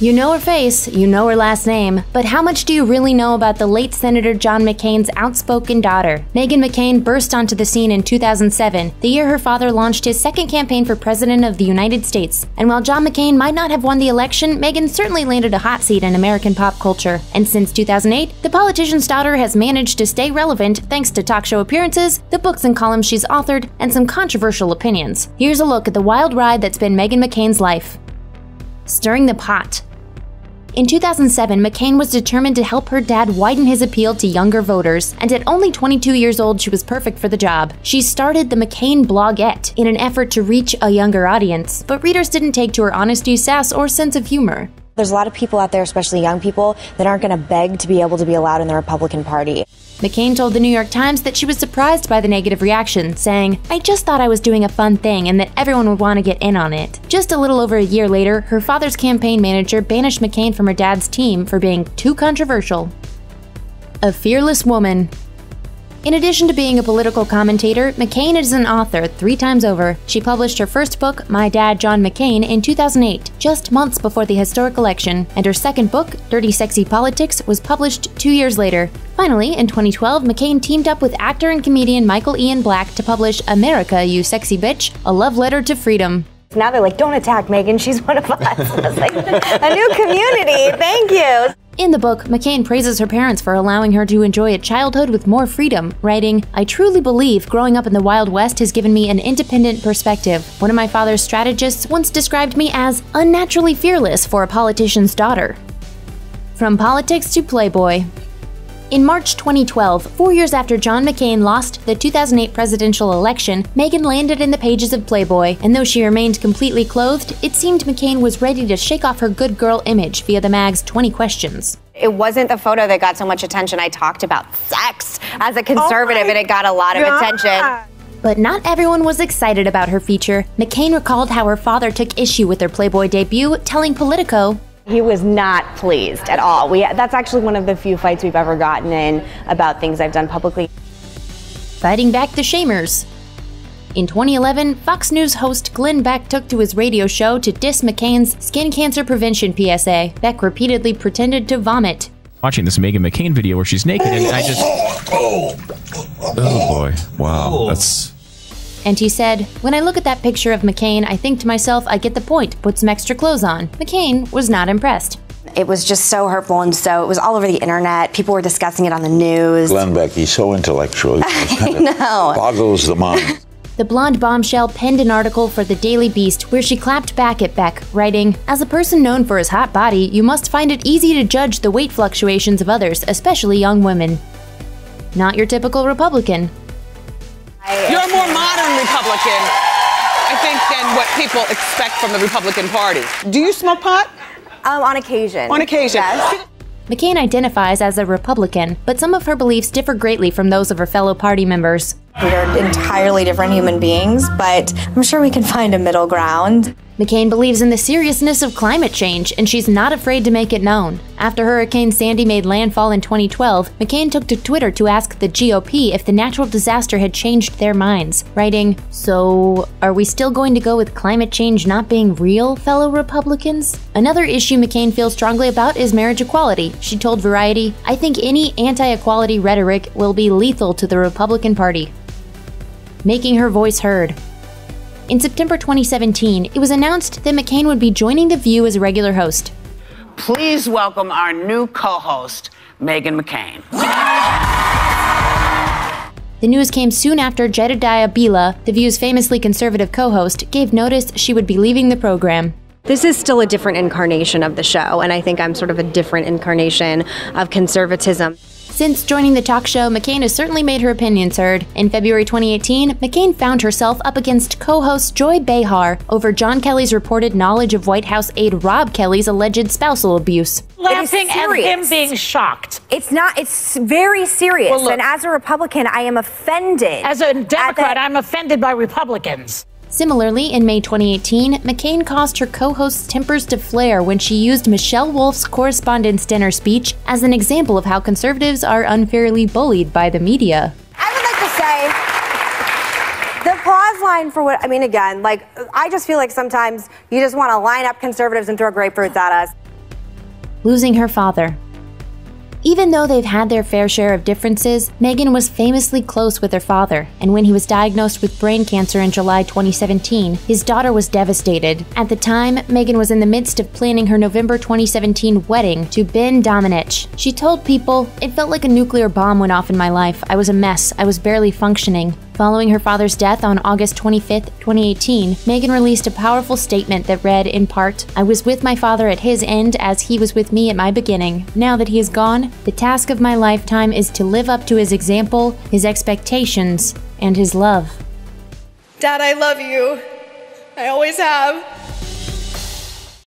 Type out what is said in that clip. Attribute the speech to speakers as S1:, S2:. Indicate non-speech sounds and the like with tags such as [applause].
S1: You know her face, you know her last name, but how much do you really know about the late Senator John McCain's outspoken daughter? Meghan McCain burst onto the scene in 2007, the year her father launched his second campaign for President of the United States. And while John McCain might not have won the election, Meghan certainly landed a hot seat in American pop culture. And since 2008, the politician's daughter has managed to stay relevant thanks to talk show appearances, the books and columns she's authored, and some controversial opinions. Here's a look at the wild ride that's been Meghan McCain's life. Stirring the pot. In 2007, McCain was determined to help her dad widen his appeal to younger voters, and at only 22 years old, she was perfect for the job. She started the McCain Blogette in an effort to reach a younger audience, but readers didn't take to her honesty, sass, or sense of humor.
S2: There's a lot of people out there, especially young people, that aren't going to beg to be able to be allowed in the Republican Party.
S1: McCain told the New York Times that she was surprised by the negative reaction, saying, I just thought I was doing a fun thing and that everyone would want to get in on it. Just a little over a year later, her father's campaign manager banished McCain from her dad's team for being too controversial. A fearless woman. In addition to being a political commentator, McCain is an author three times over. She published her first book, My Dad, John McCain, in 2008, just months before the historic election, and her second book, Dirty Sexy Politics, was published two years later. Finally, in 2012, McCain teamed up with actor and comedian Michael Ian Black to publish America, You Sexy Bitch, a love letter to freedom.
S2: Now they're like, don't attack Meghan, she's one of us. [laughs] Like, a new community, thank you.
S1: In the book, McCain praises her parents for allowing her to enjoy a childhood with more freedom, writing, I truly believe growing up in the Wild West has given me an independent perspective. One of my father's strategists once described me as unnaturally fearless for a politician's daughter. From politics to Playboy. In March 2012, four years after John McCain lost the 2008 presidential election, Meghan landed in the pages of Playboy, and though she remained completely clothed, it seemed McCain was ready to shake off her good girl image via the mag's 20 questions.
S3: It wasn't the photo that got so much attention. I talked about sex as a conservative, oh and it got a lot of oh God. attention.
S1: But not everyone was excited about her feature. McCain recalled how her father took issue with her Playboy debut, telling Politico,
S2: he was not pleased at all. We, that's actually one of the few fights we've ever gotten in about things I've done publicly.
S1: Fighting back the shamers. In 2011, Fox News host Glenn Beck took to his radio show to diss McCain's skin cancer prevention PSA. Beck repeatedly pretended to vomit.
S4: Watching this Meghan McCain video where she's naked, and I just. [laughs] Oh boy. Wow. That's
S1: and he said, When I look at that picture of McCain, I think to myself, I get the point, put some extra clothes on. McCain was not impressed.
S2: It was just so hurtful, and so it was all over the internet. People were discussing it on the news.
S5: Glenn Beck, he's so intellectual. [laughs]
S2: I know. [laughs]
S5: Boggles the mind.
S1: The blonde bombshell penned an article for the Daily Beast where she clapped back at Beck, writing, As a person known for his hot body, you must find it easy to judge the weight fluctuations of others, especially young women. Not your typical Republican.
S6: You're a more modern Republican, I think, than what people expect from the Republican Party. Do you smoke pot?
S2: Um, on occasion.
S6: On occasion. Yes.
S1: McCain identifies as a Republican, but some of her beliefs differ greatly from those of her fellow party members.
S2: We're entirely different human beings, but I'm sure we can find a middle ground.
S1: McCain believes in the seriousness of climate change, and she's not afraid to make it known. After Hurricane Sandy made landfall in 2012, McCain took to Twitter to ask the GOP if the natural disaster had changed their minds, writing, So, are we still going to go with climate change not being real, fellow Republicans? Another issue McCain feels strongly about is marriage equality. She told Variety, I think any anti equality rhetoric will be lethal to the Republican Party. Making her voice heard. In September 2017, it was announced that McCain would be joining The View as a regular host.
S6: Please welcome our new co host, Meghan McCain.
S1: The news came soon after Jedediah Bila, The View's famously conservative co host, gave notice she would be leaving the program.
S2: This is still a different incarnation of the show, and I think I'm sort of a different incarnation of conservatism.
S1: Since joining the talk show, McCain has certainly made her opinions heard. In February 2018, McCain found herself up against co host Joy Behar over John Kelly's reported knowledge of White House aide Rob Kelly's alleged spousal abuse.
S7: Laughing at him being shocked.
S2: It's not, it's very serious. Well, look, and as a Republican, I am offended.
S7: As a Democrat, the- I'm offended by Republicans.
S1: Similarly, in May 2018, McCain caused her co host's tempers to flare when she used Michelle Wolf's Correspondents' Dinner speech as an example of how conservatives are unfairly bullied by the media.
S2: I would like to say the pause line for what I mean, again, like, I just feel like sometimes you just want to line up conservatives and throw grapefruits at us.
S1: losing her father. Even though they've had their fair share of differences, Meghan was famously close with her father, and when he was diagnosed with brain cancer in July 2017, his daughter was devastated. At the time, Meghan was in the midst of planning her November 2017 wedding to Ben Domenech. She told people, It felt like a nuclear bomb went off in my life. I was a mess. I was barely functioning. Following her father's death on August 25, 2018, Meghan released a powerful statement that read, in part, I was with my father at his end as he was with me at my beginning. Now that he is gone, the task of my lifetime is to live up to his example, his expectations, and his love.
S8: Dad, I love you. I always have.